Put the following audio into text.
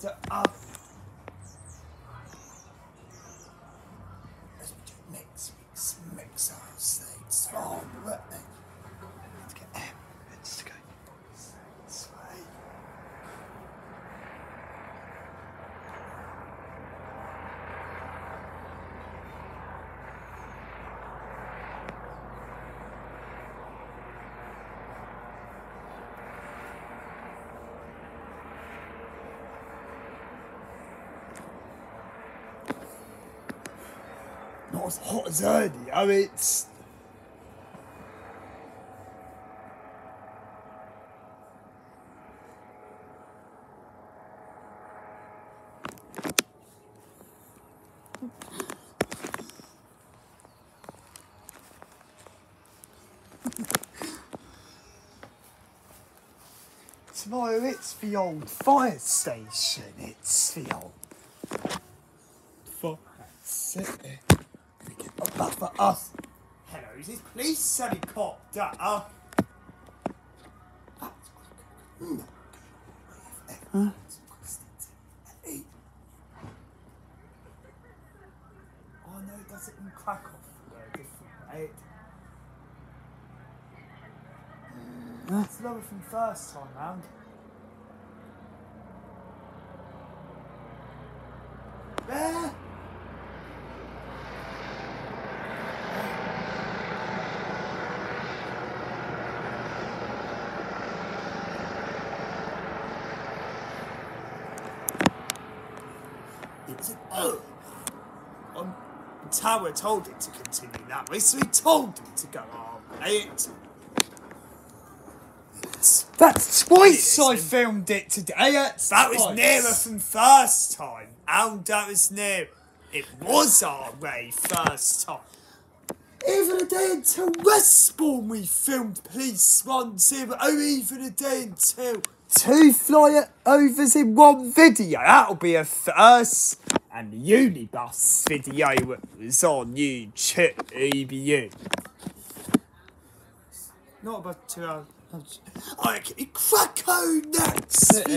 to up. Not as hot as earlier, it's. Tomorrow it's the old fire station. It's the old fire station. We get a buffer for us. Hello, is this police helicopter? Oh no, it does it in Krakow. Right? It's lower from first time round. It's oh. On Tower told it to continue that way, so he told him to go our way. It That's twice I filmed it today. That's That was twice. nearer from first time. And that was near. It was our way first time. Even a day until Westbourne we filmed Police 1 0. Oh, even a day until. Two flyovers in one video. That'll be a first. And the Unibus video was on YouTube. Not about two hours. Uh, I reckon Krakow next.